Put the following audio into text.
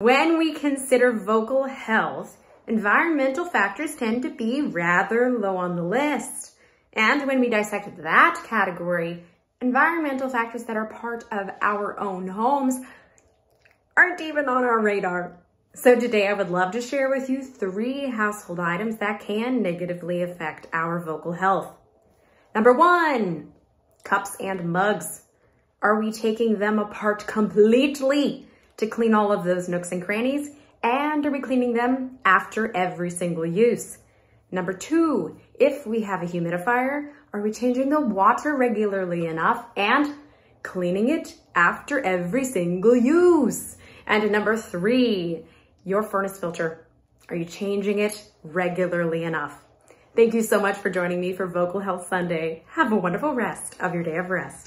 When we consider vocal health, environmental factors tend to be rather low on the list. And when we dissect that category, environmental factors that are part of our own homes aren't even on our radar. So today I would love to share with you three household items that can negatively affect our vocal health. Number one, cups and mugs. Are we taking them apart completely to clean all of those nooks and crannies? And are we cleaning them after every single use? Number two, if we have a humidifier, are we changing the water regularly enough and cleaning it after every single use? And number three, your furnace filter. Are you changing it regularly enough? Thank you so much for joining me for Vocal Health Sunday. Have a wonderful rest of your day of rest.